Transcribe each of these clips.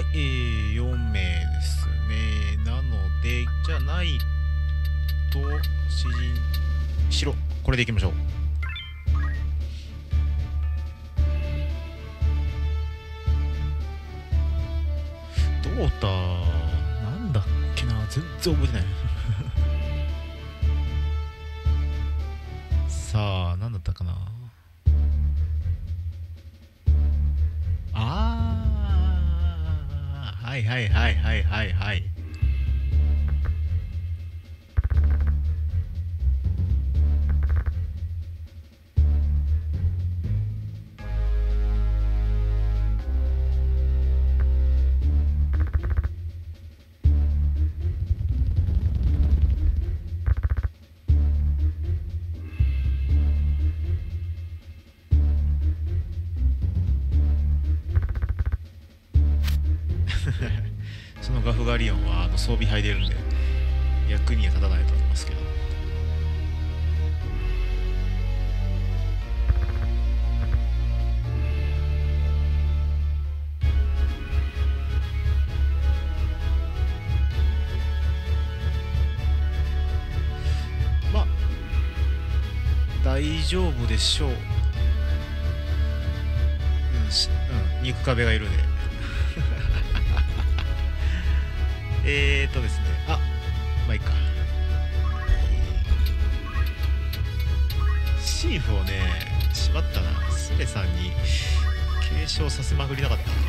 はい、えー、4名ですね。なので、じゃ、ないと、詩人、白、これでいきましょう。どうだ？なんだっけな？全然覚えてない。さあ、なんだったかな？はいはいはいはいはいはい。丈夫でしょう、うんしうん、肉壁がいるね えっとですね、あまあいいか。シーフをね、しまったな。スレさんに継承させまくりなかったな。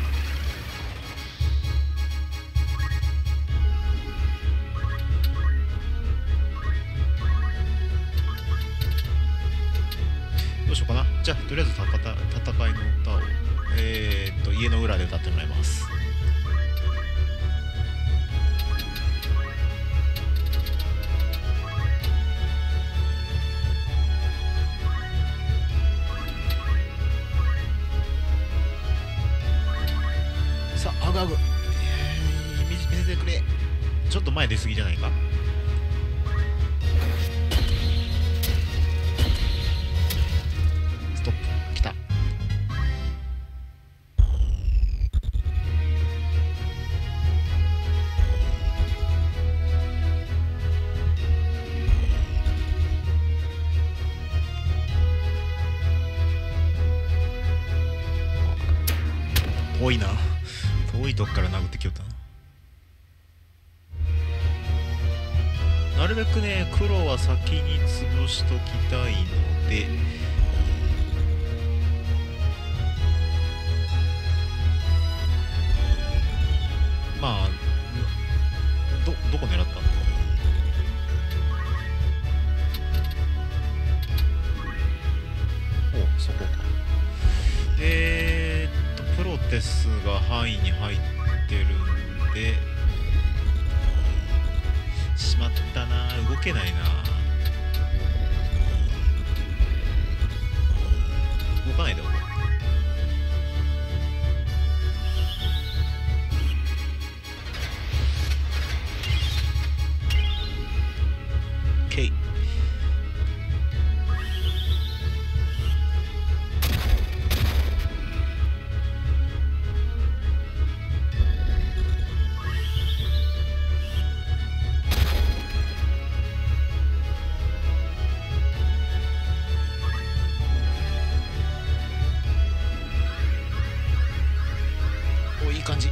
どうしようかな。じゃあ、とりあえず戦いの歌を、えー、と、家の裏で歌ってもらいます。遠いな。遠いとこから殴ってきよったな。なるべくね黒は先に潰しときたいので。まあ範囲に入ってるんで。しまったな。動けないな。い感じ。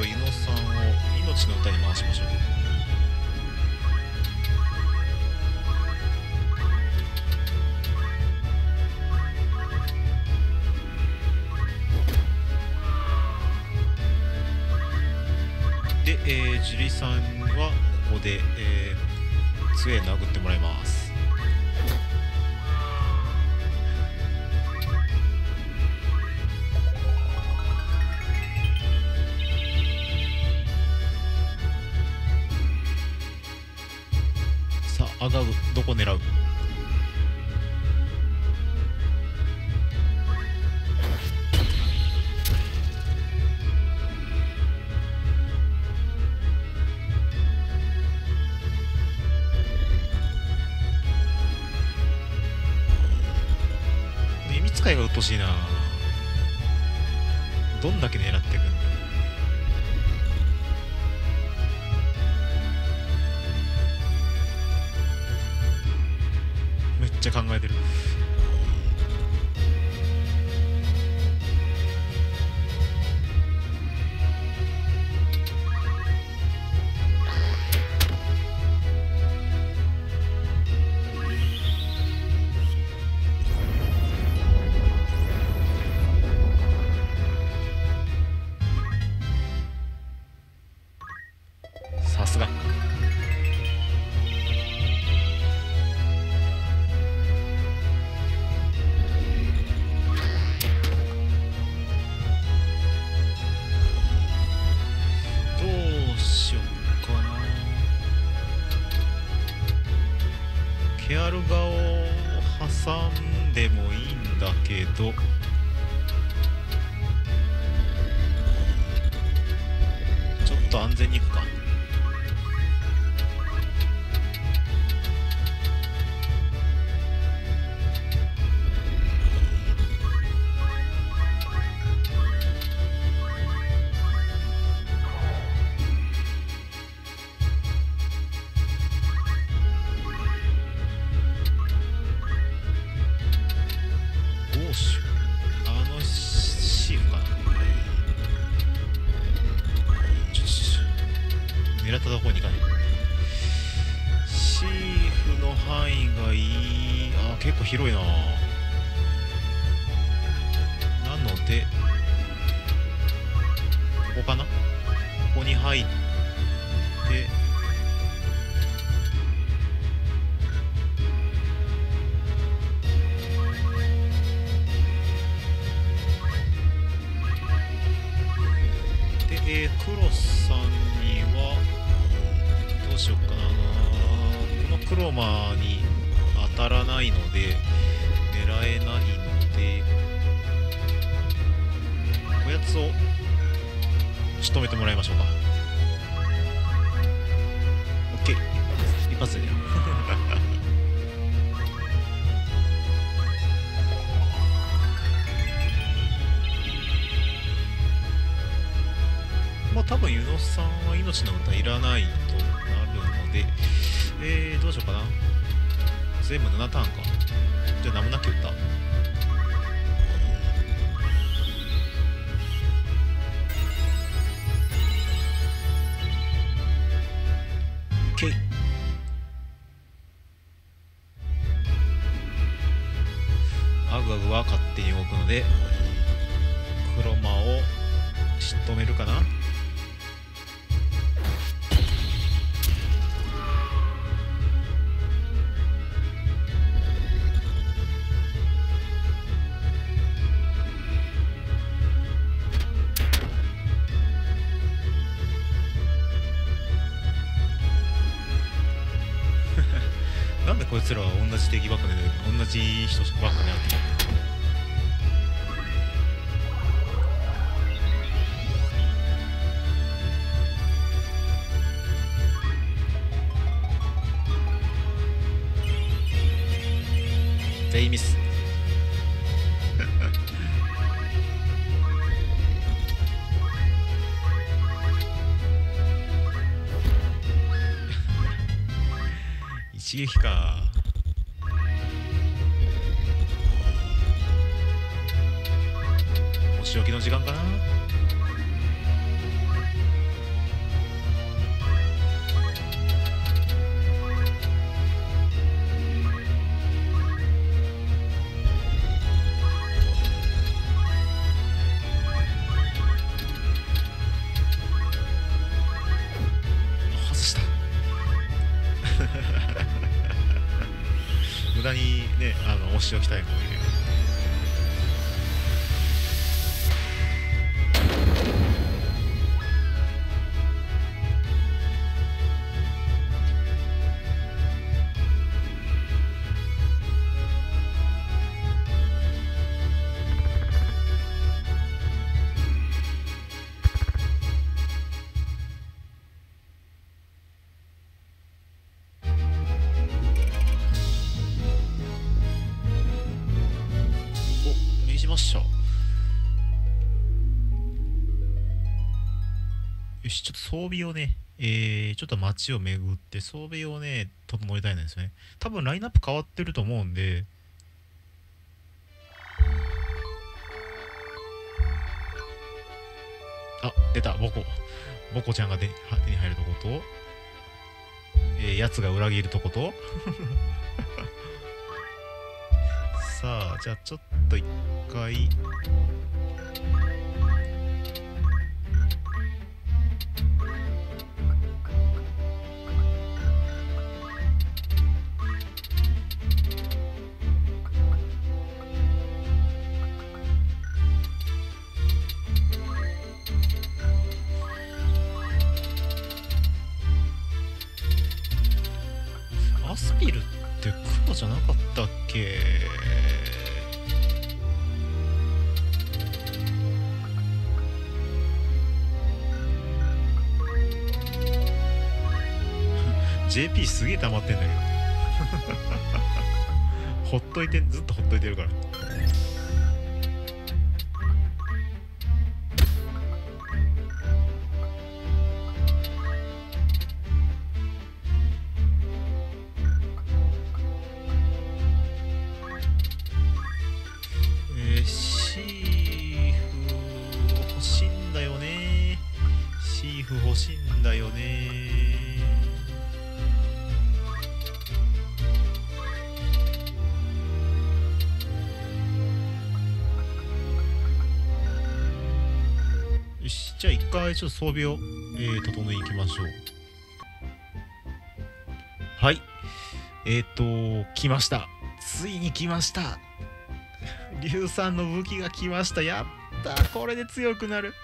と伊野さんを命の歌に回しましょう。で、えー、樹里さんはここで、えー杖殴ってもらいます。耳使いがうっとうしいな。どんだけ狙っていくんだ。めっちゃ考えてる。まあ多分ユノさんは命の歌いらないとなるので、えー、どうしようかな。全部7ターンか。じゃあ名もなき歌。OK。アグアグは勝手に動くので、クロマを仕留めるかないつらは同じ敵ばっかで同じ人ばっかでやってる。仕置きの時間かな。ちょっと装備をねえー、ちょっと街を巡って装備をね整えたいんですよね。多分ラインナップ変わってると思うんで。あ出た。ボコ。ボコちゃんが手には手に入るとこと。えー、やつが裏切るとこと。さあじゃあちょっと一回。って黒じゃなかったっけ？JP すげえ溜まってんだけど。ほっといてずっとほっといてるから。じゃあ一回ちょっと装備を、えー、整えいきましょう。はい。えっ、ー、と来ました。ついに来ました。硫酸の武器が来ました。やったこれで強くなる。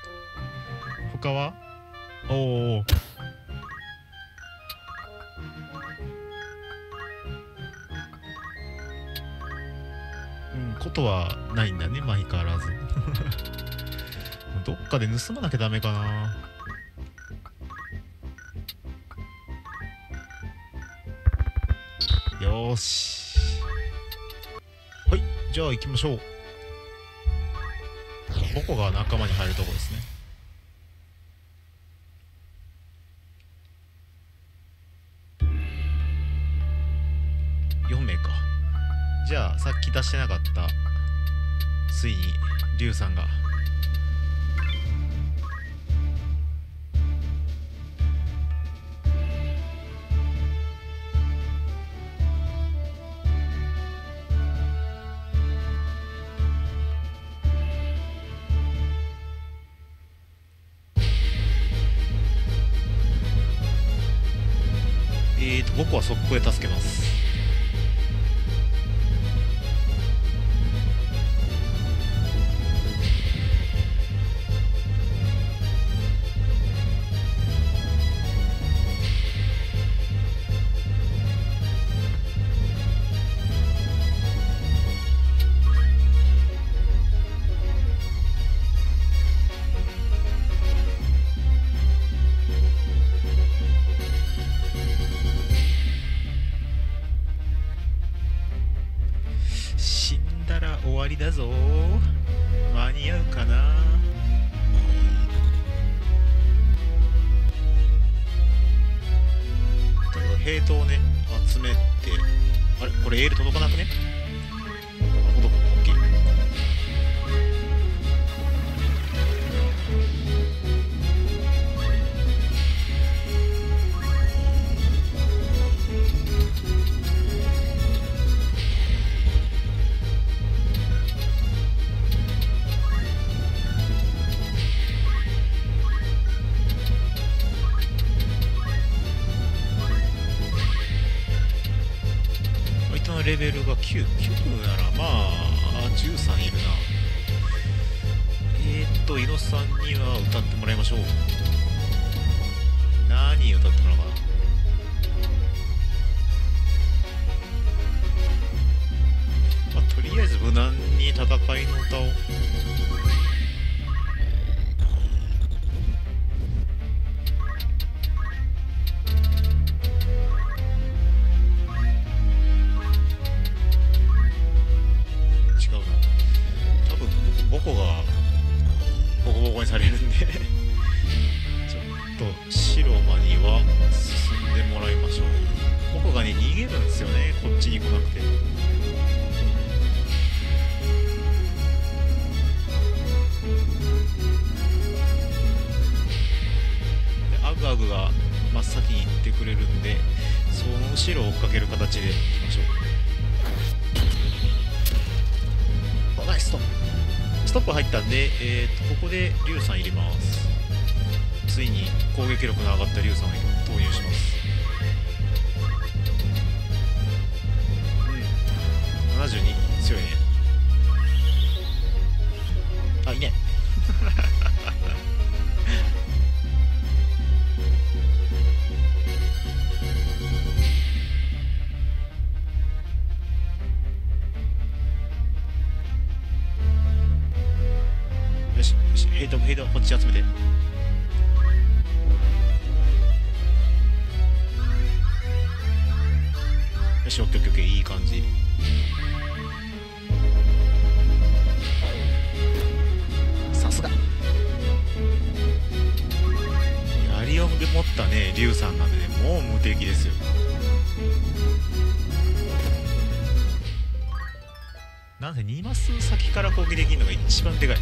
他は？おおうんことはないんだね相変わらず。どっかで盗まなきゃダメかな。よーし。はいじゃあ行きましょう。ボコが仲間に入るとこですね。4名か。じゃあさっき出してなかったついに龍さんが速攻で助けます。ヘイトをね集めてあれ？これエール届かなくね？歌ってもらいましょう。何歌ってもらおうかな。まあ、とりあえず無難に戦いの歌を。後ろを追っかける形でいきましょう。ナイスストップ。ストップ入ったんで、えー、とここで龍さん入れます。ついに攻撃力の上がった龍さんを投入しヘイトヘイトこっち集めて。よしオッケーオッケーいい感じ。さすが。槍を持ったね龍さんなんでね。もう無敵ですよ。なんせ2マス先から攻撃できるのが一番でかい。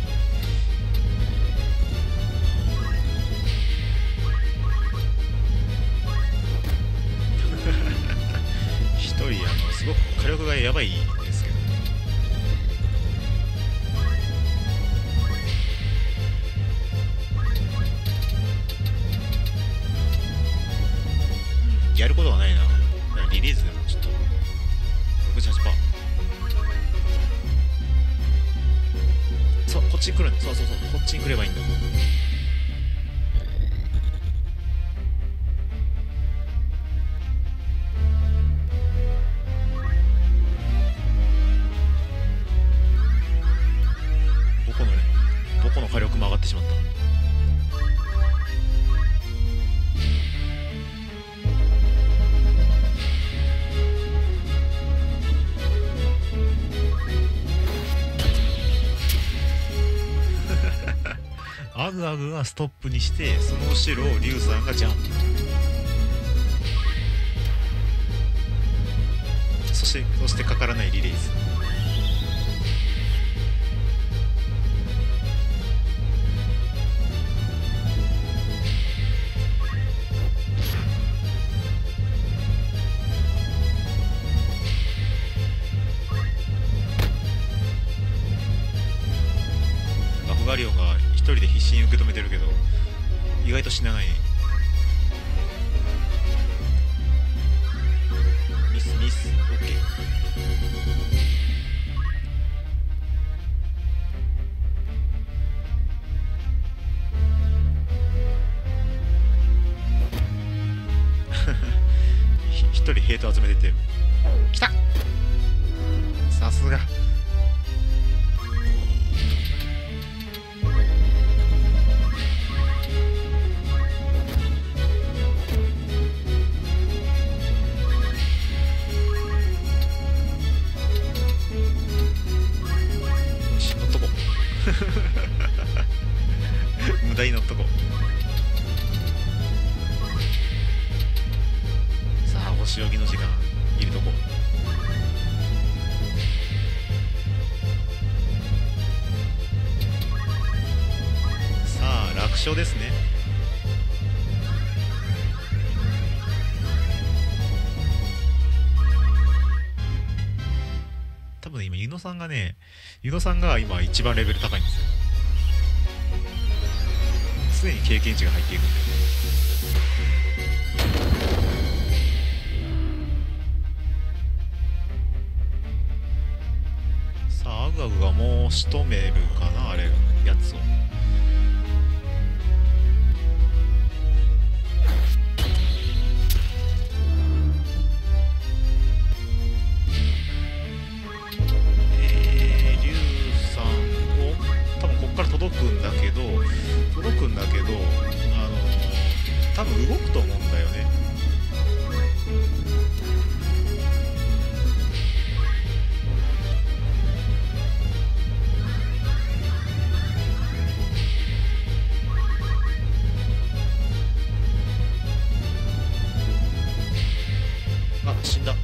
すごく火力がやばいグアグがストップにしてその後ろをリュウさんがジャンプ。そしてそしてかからないリレーズ。外と死なない。ねミスミス。オッケー。無駄に乗っとこう。さあお仕置きの時間。ユノさんが今一番レベル高いんですよ。常に経験値が入っていくんで。さあアグアグがもう仕留めるかなあれやつを。くんだけどあの多分動くと思うんだよね。あ死んだ。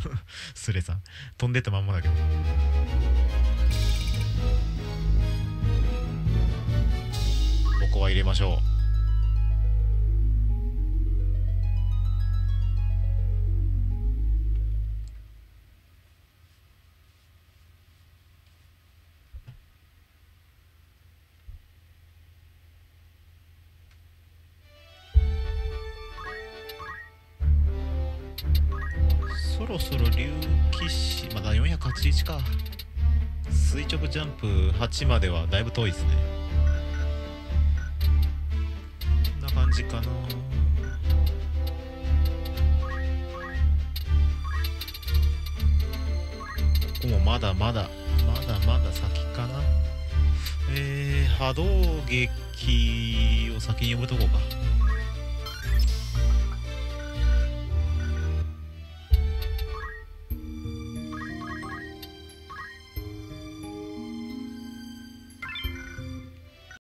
スレさん。飛んでったまんまだけど。ここは入れましょう。そろそろ竜騎士まだ481か。垂直ジャンプ8まではだいぶ遠いですね。こんな感じかな。ここもまだまだまだまだ先かな。えー、波動劇を先に読むとこか。